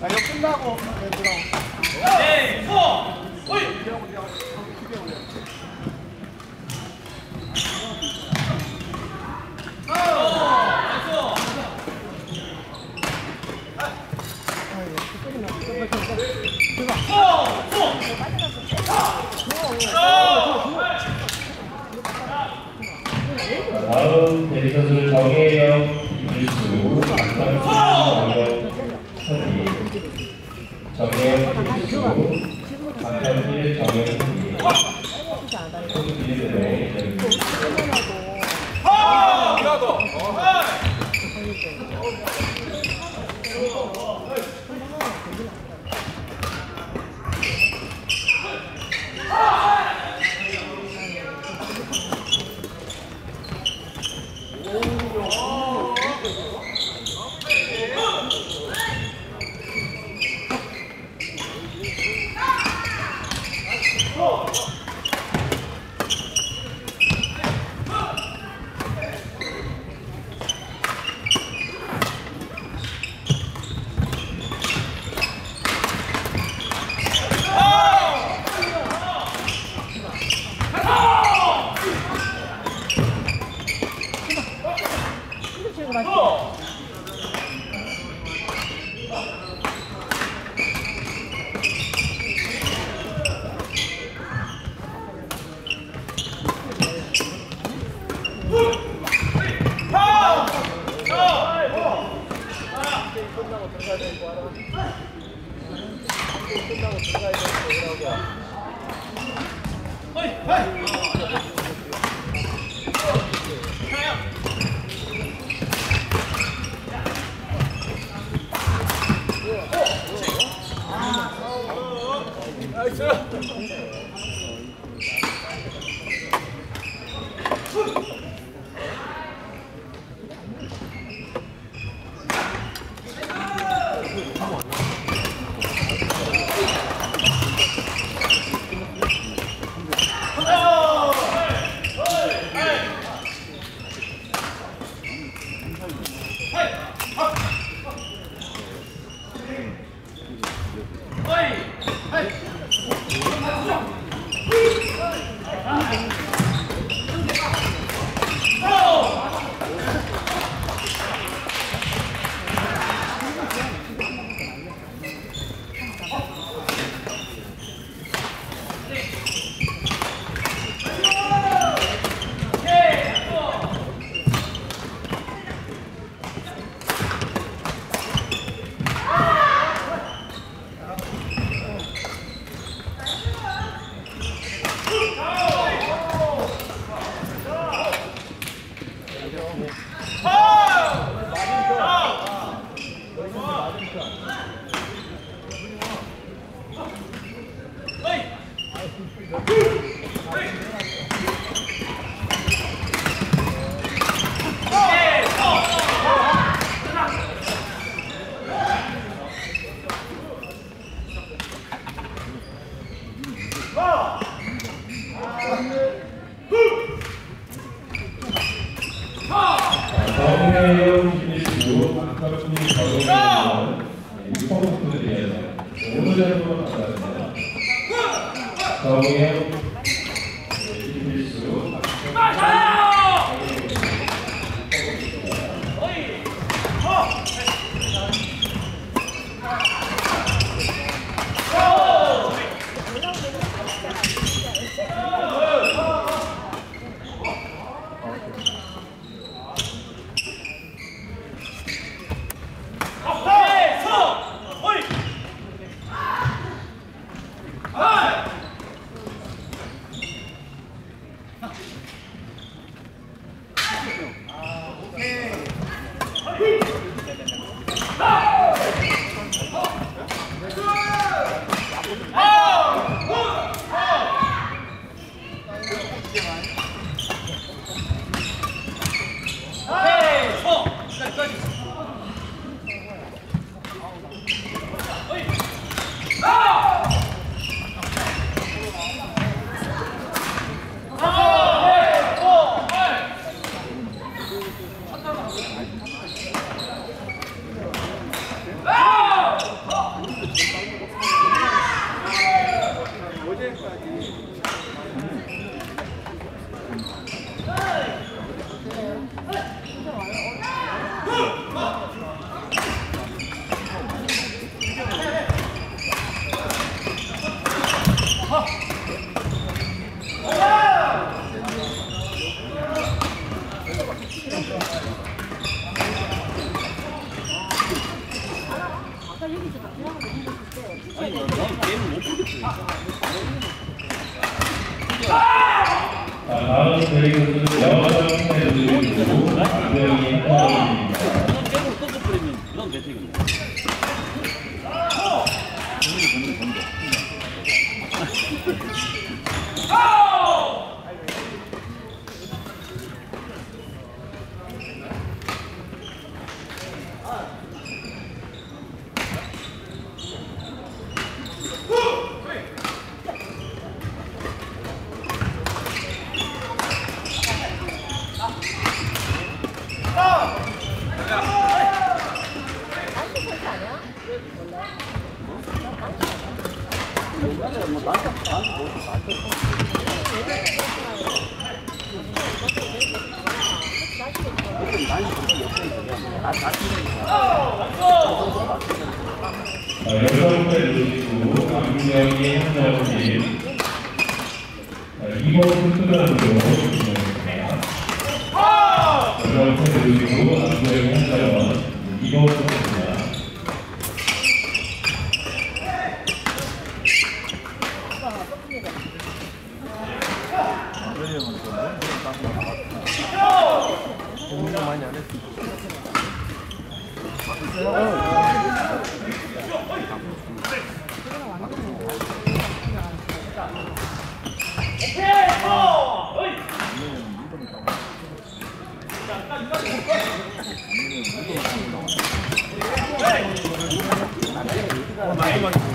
자, 이거 끝나고 얘들아. 다음 대리 선수 정혜영, 김일수, 박상수, 장경, 선희 김일수, 박상필, 정혜영, 선희 선수 정혜영, 김일수, 박학준, 오늘자로 받았습니다. 정혜영, 嗯好的好的好的的好的好的好的好的好的好 안병이 한명입니다. 이번 순서대로 진행합니다. 여성의 노리고 안병이 한명 이번 Einwand.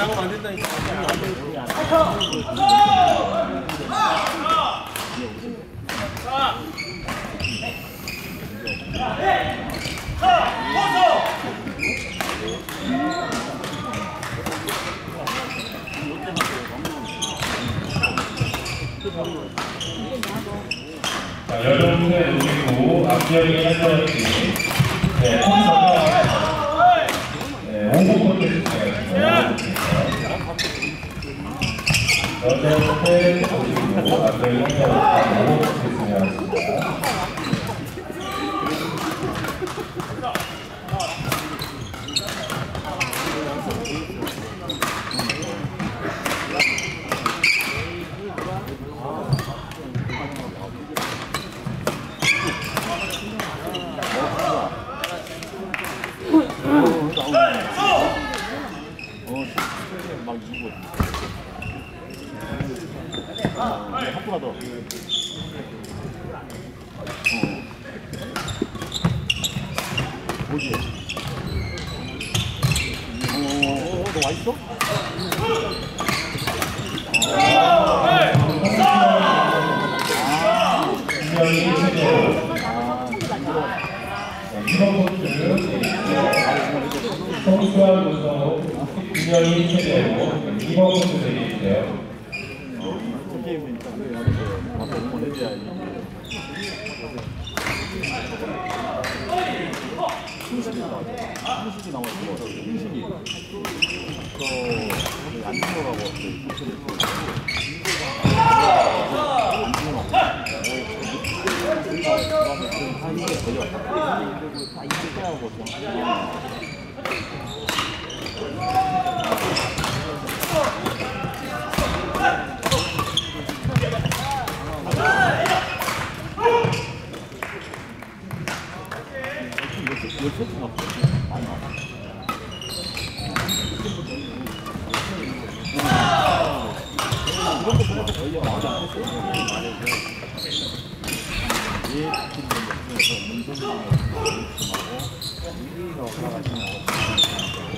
순서입니다. 자, 여성의 노리고 안병이 한명입니다. 네, 노리고 안병이 한 명입니다. 5번 콘테스트가 어, 막 이고. 한푼 더. 어. 뭐지? 어, 어, 어, 너 와 있어? 분명히 최대로 이번 코스 드릴게요. 첫 게임이니까 그래 나도 가서 응원해줘야지. 승신이 나왔어. 승신이 나왔어. 승신이. 저안 들어가고 그 그다음에 다 이게 걸려. 다 이게 빼하고 몇 세트 거 보면서 거의 나오지 않겠어요? 말해서. 예, 팀 중에서 문선하고 우리가 올라가시면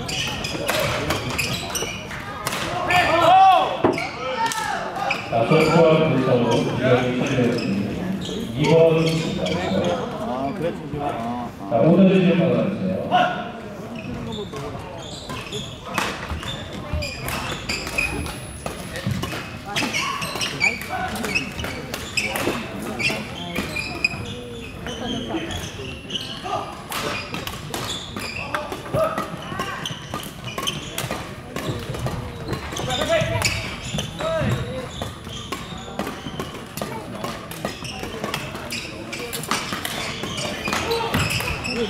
자, 성수한 구성 분명히 최대로 2번입니다. 아, 그래, 준비가. 아, 자, 오늘 주제 받아주세요.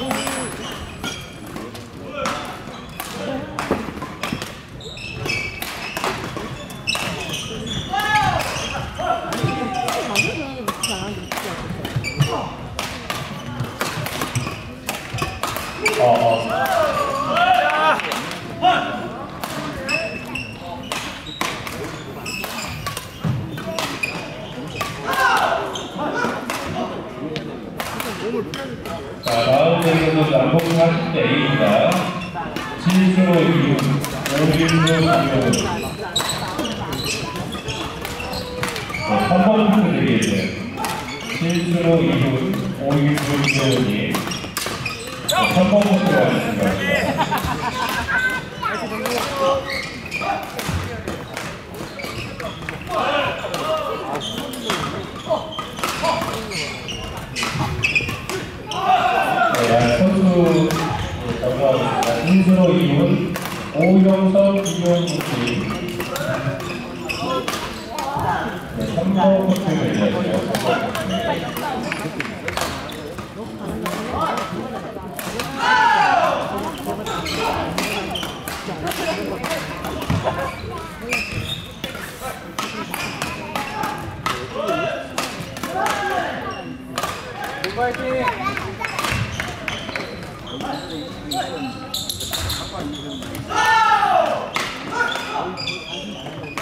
어, 자, 다음 대결은 남북 40대 A입니다. 진수로 2분, 5인분 2분. 네, 3번 부터 드리겠습니다. 진수로 2분, 5인분 2분이 3번부터 가겠습니다. 네, 선수 정리하겠습니다. 인수로 2분, 오영선, 이용국이 네, 3번 코트를 내려주세요. 파이팅! 인수로 2분, 오영선, 이용국이 3번입니다. 자, 다음 대기 선수는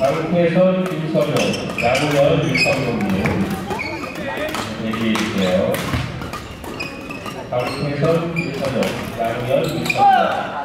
강태선, 김서룡, 양우현, 윤성룡님 얘기해 주세요. 강태선, 윤성룡, 양우현, 윤성